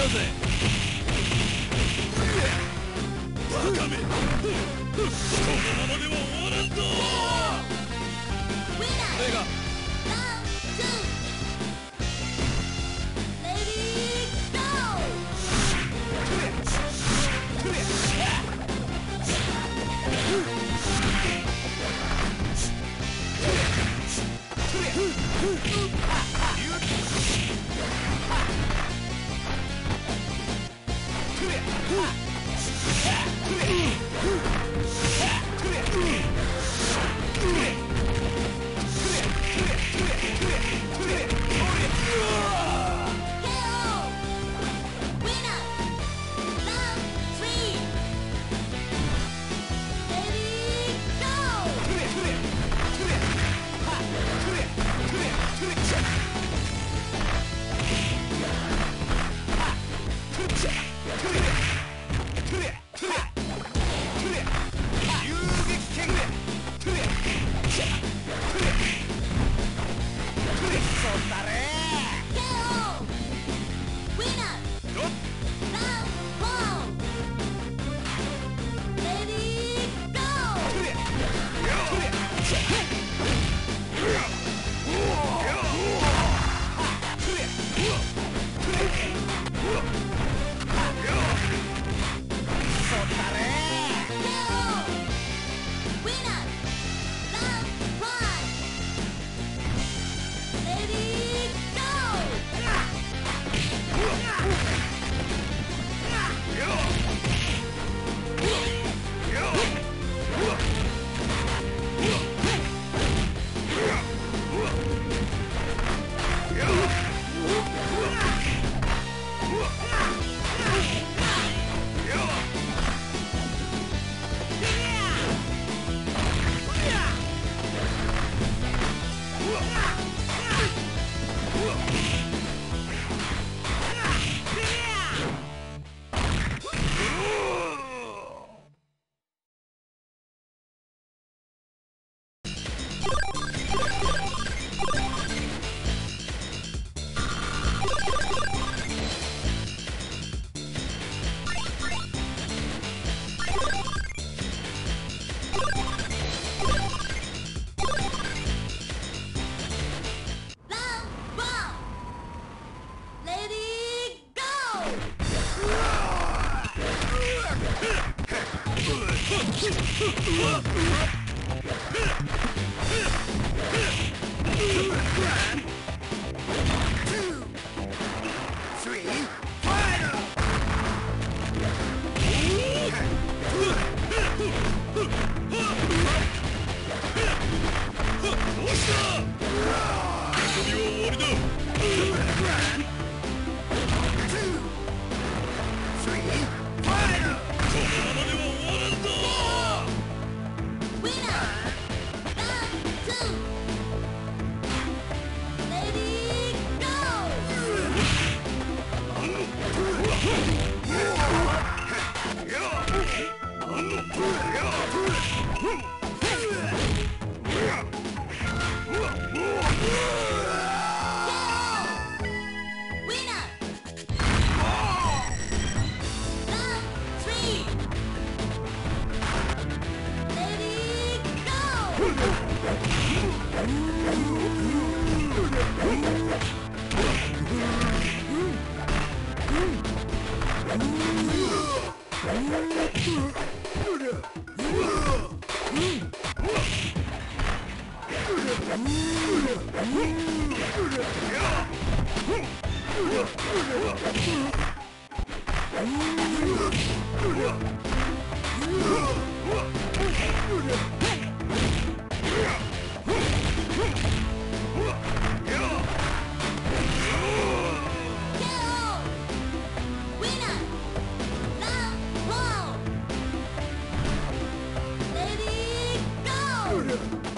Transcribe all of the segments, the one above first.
飽きたぜ。バカめ。このままでは終わらんぞ Thank you.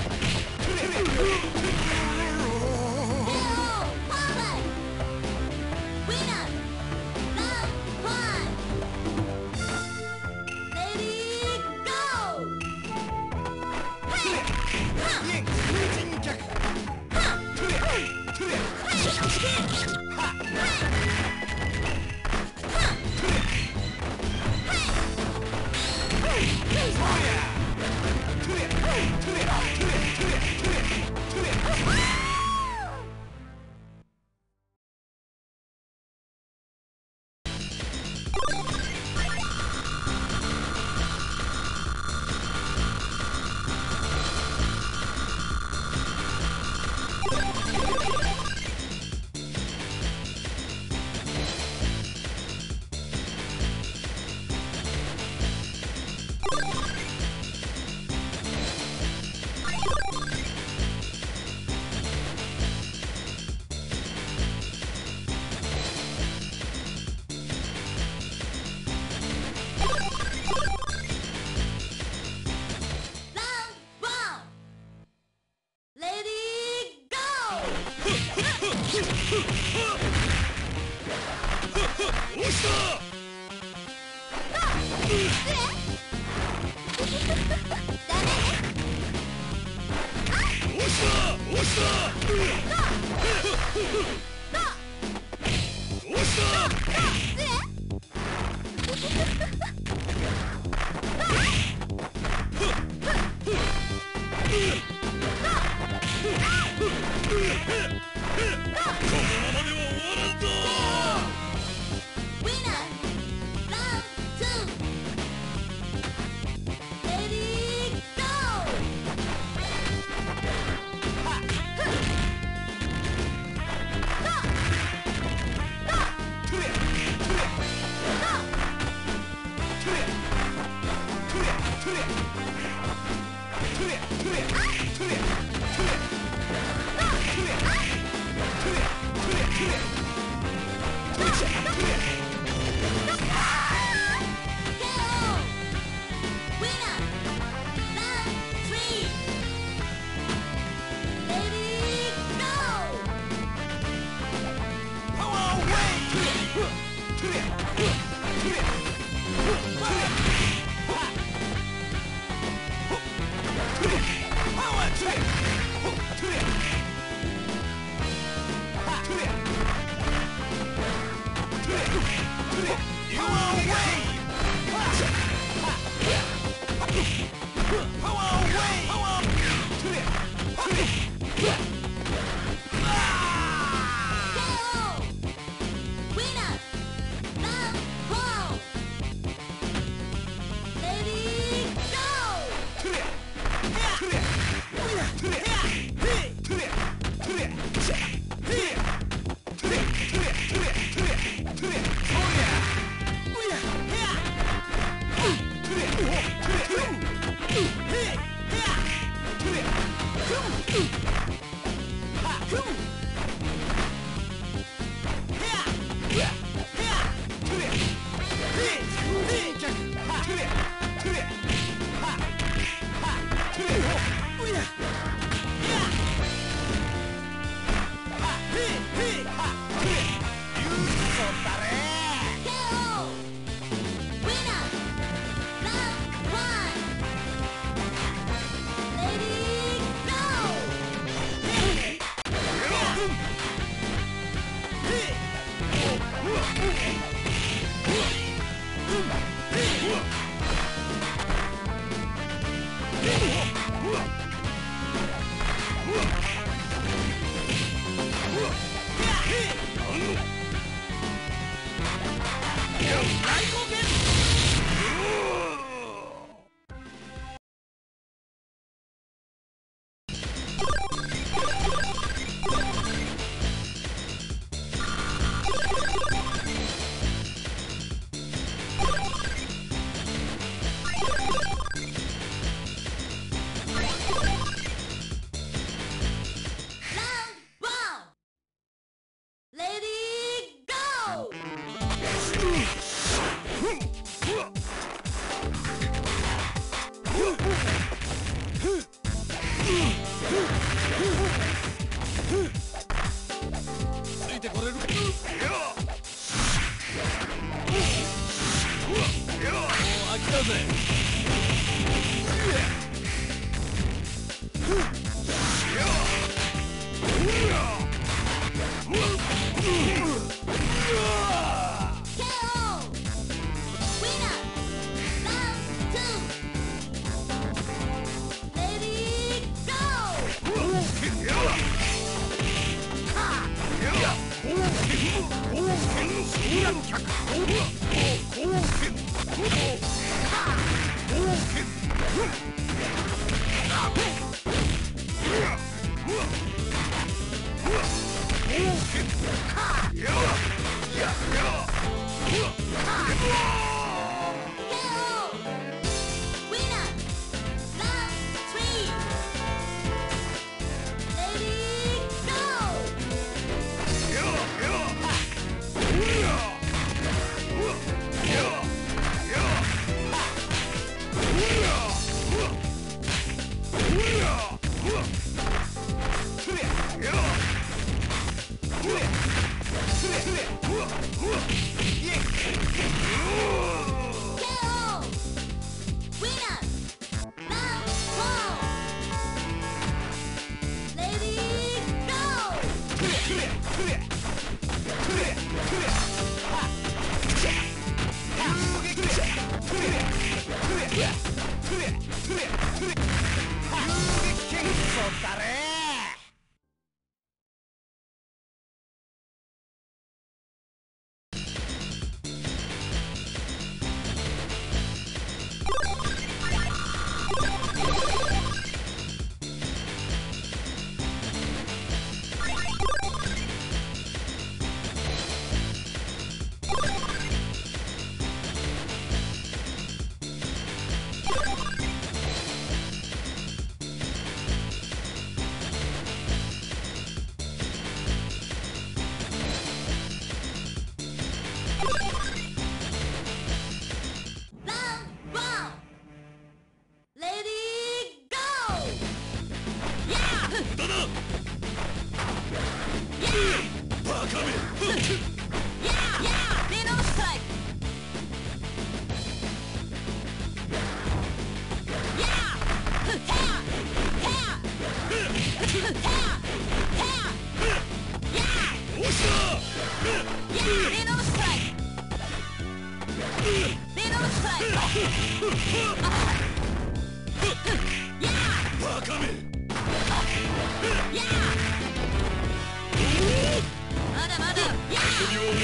Ooh.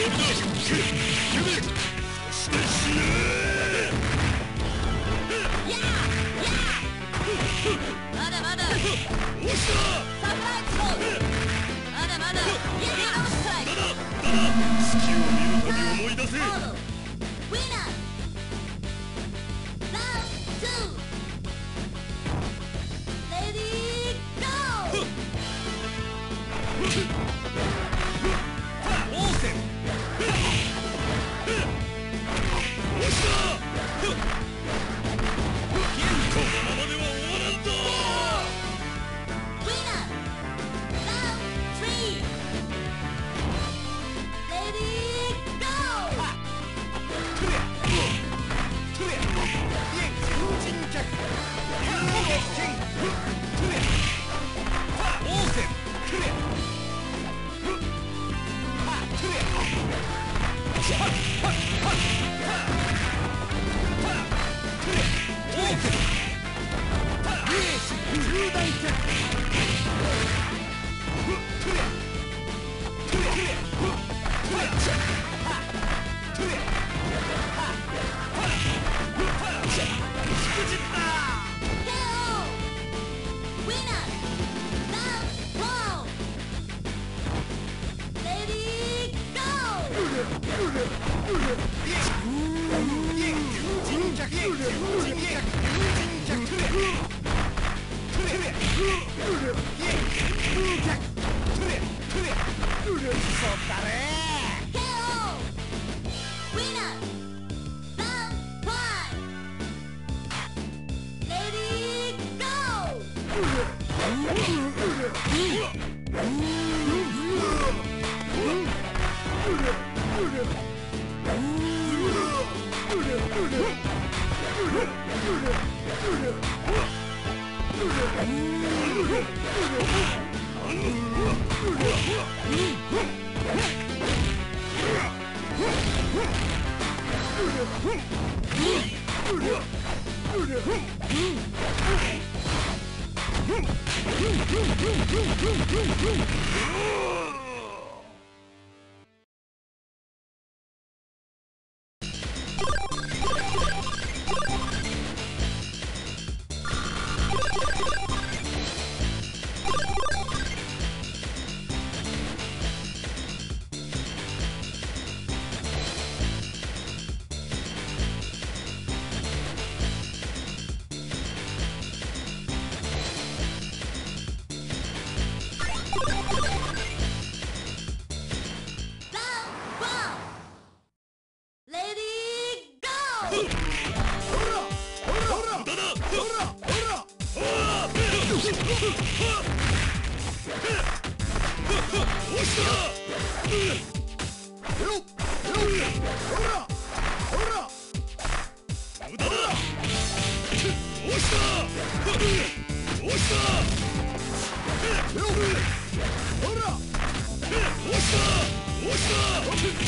Come here! Satan! Grrrr!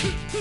Go!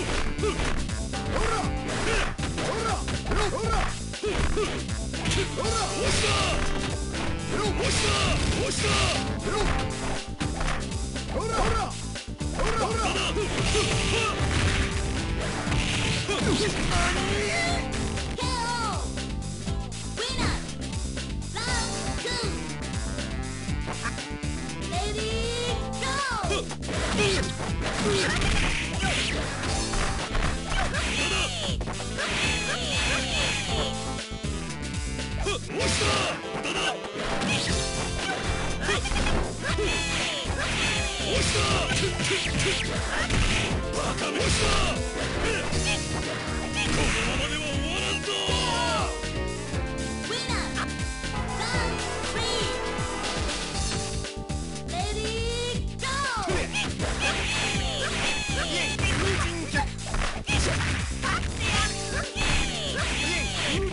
そっ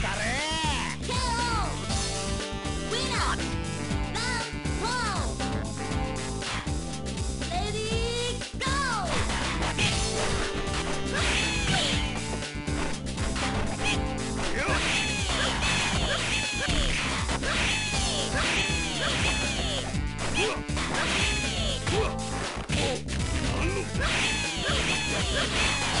たれ Fight!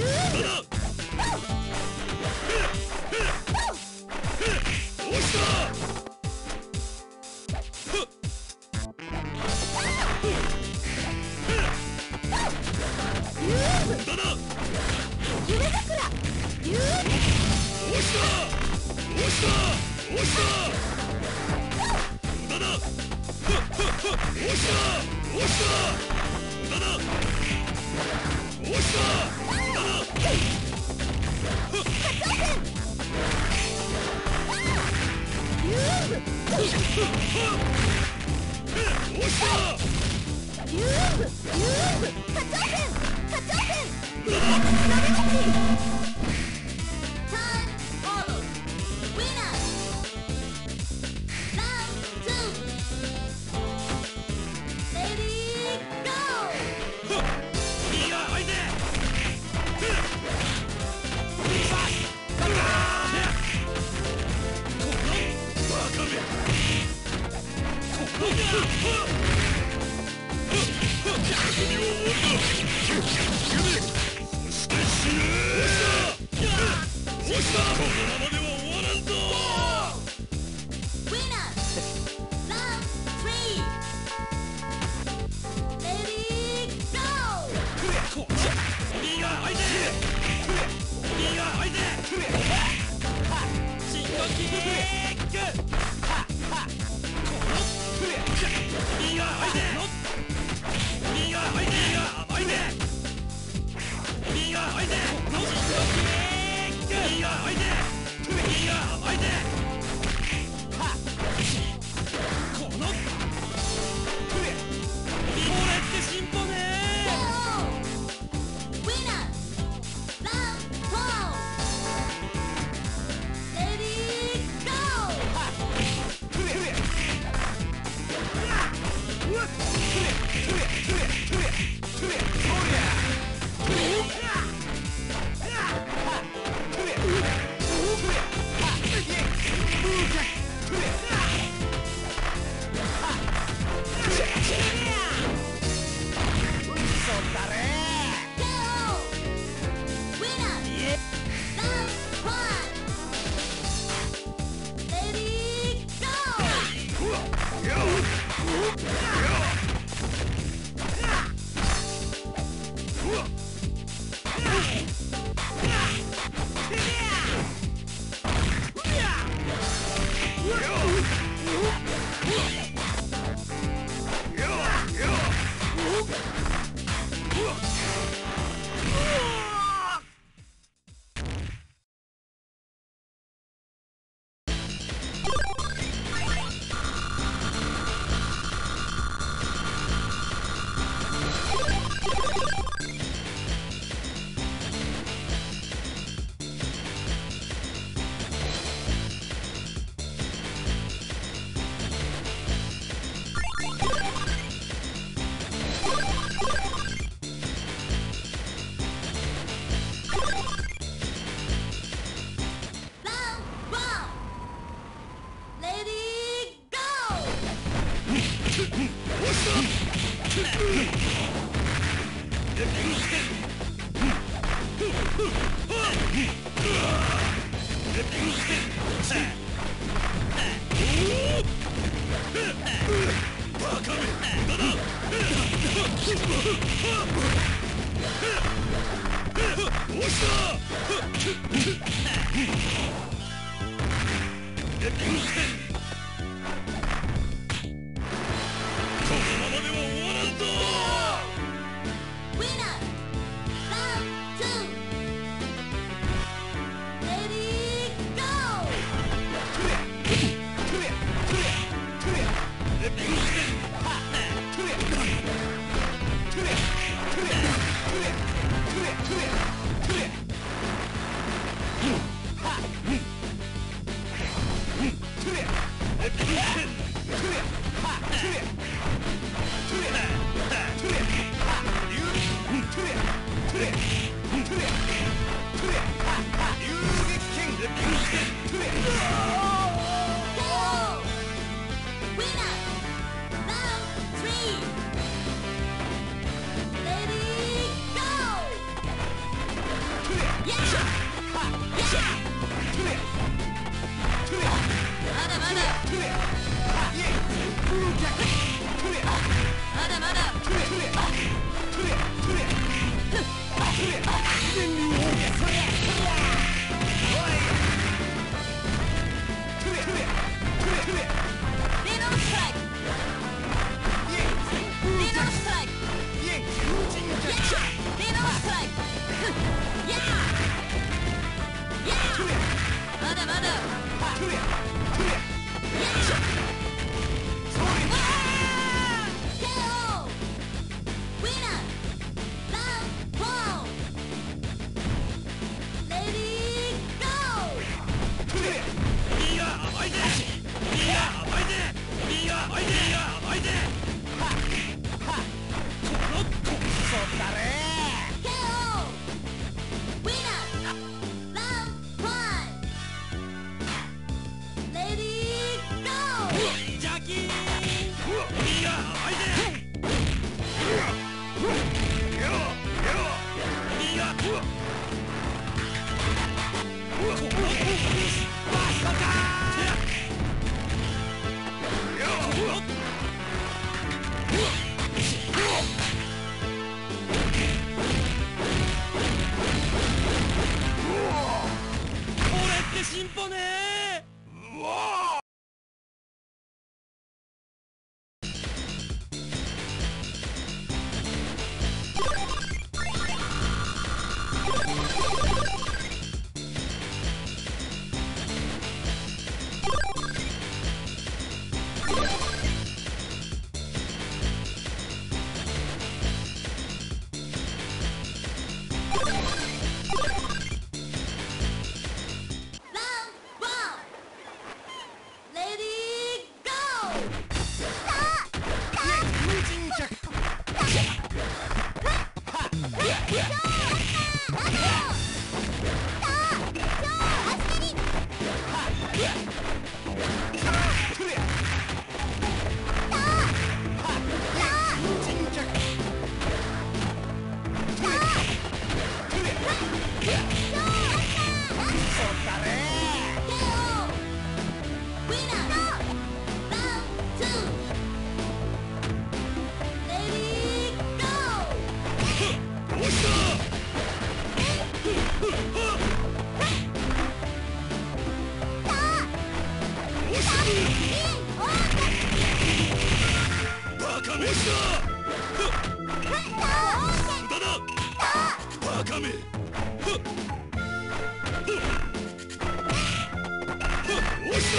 だ Huh?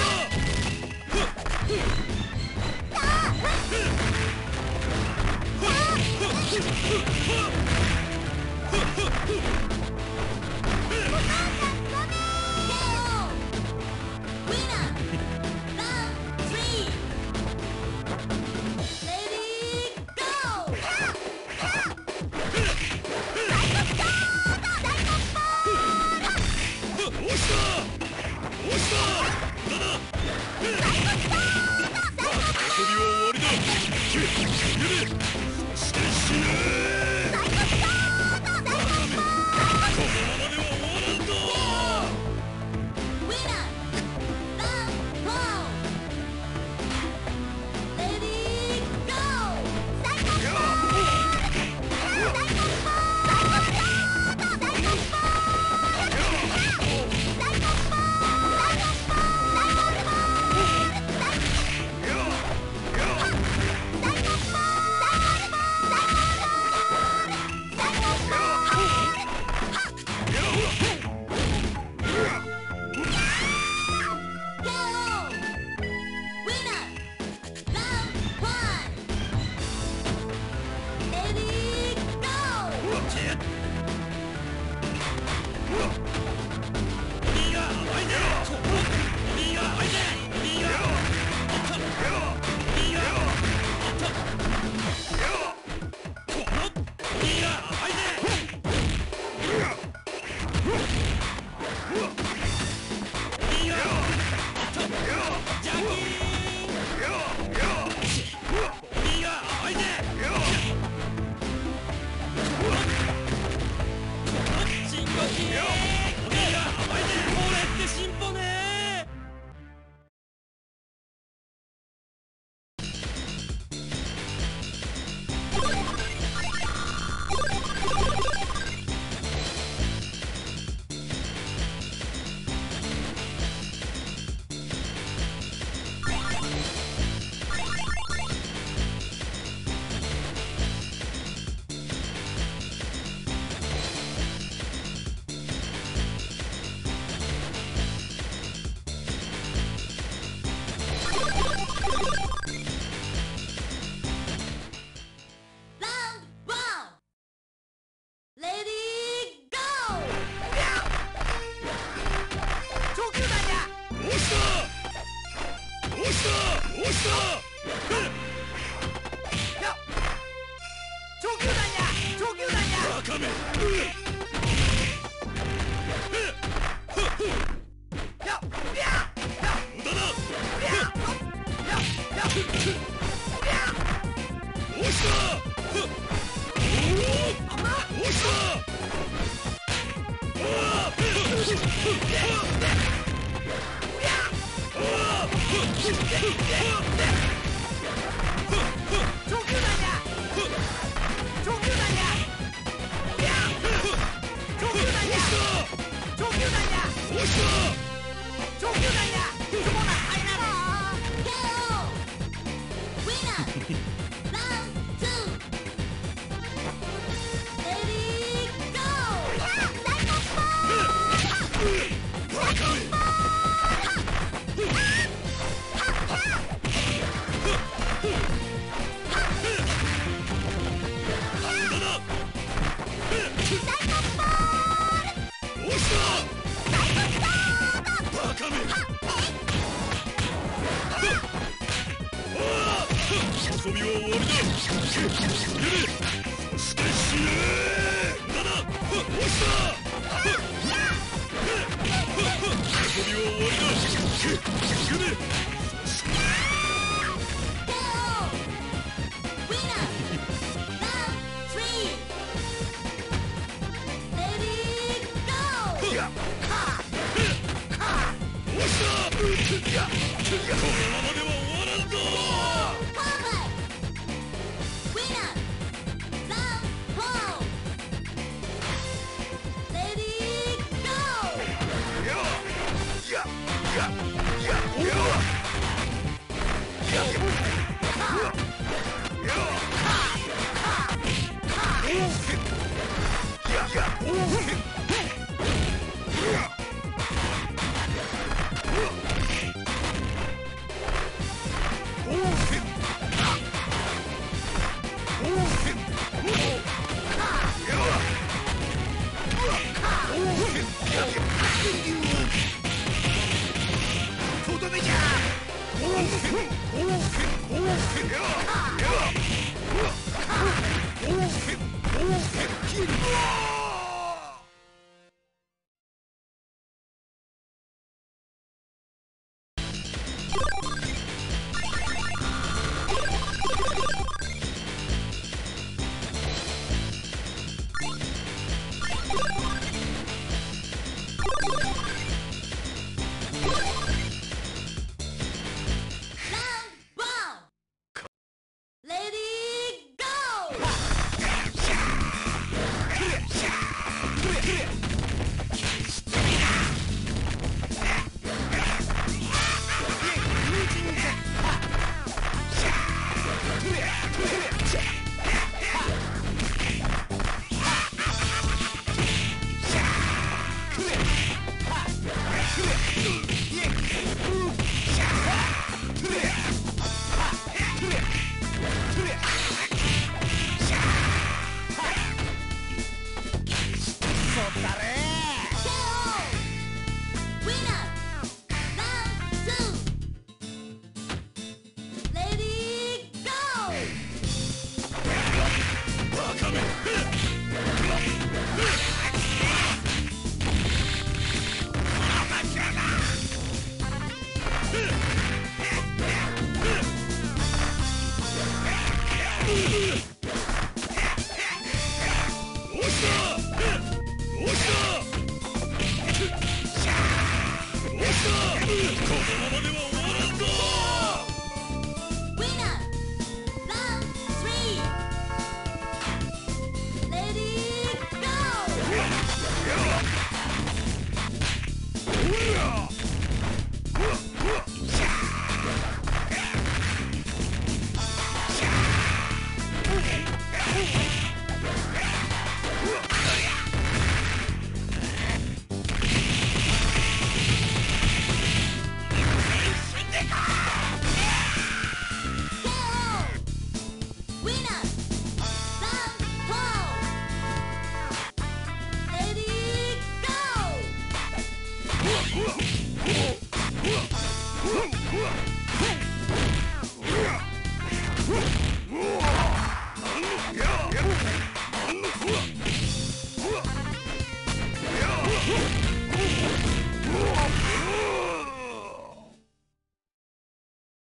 Fire!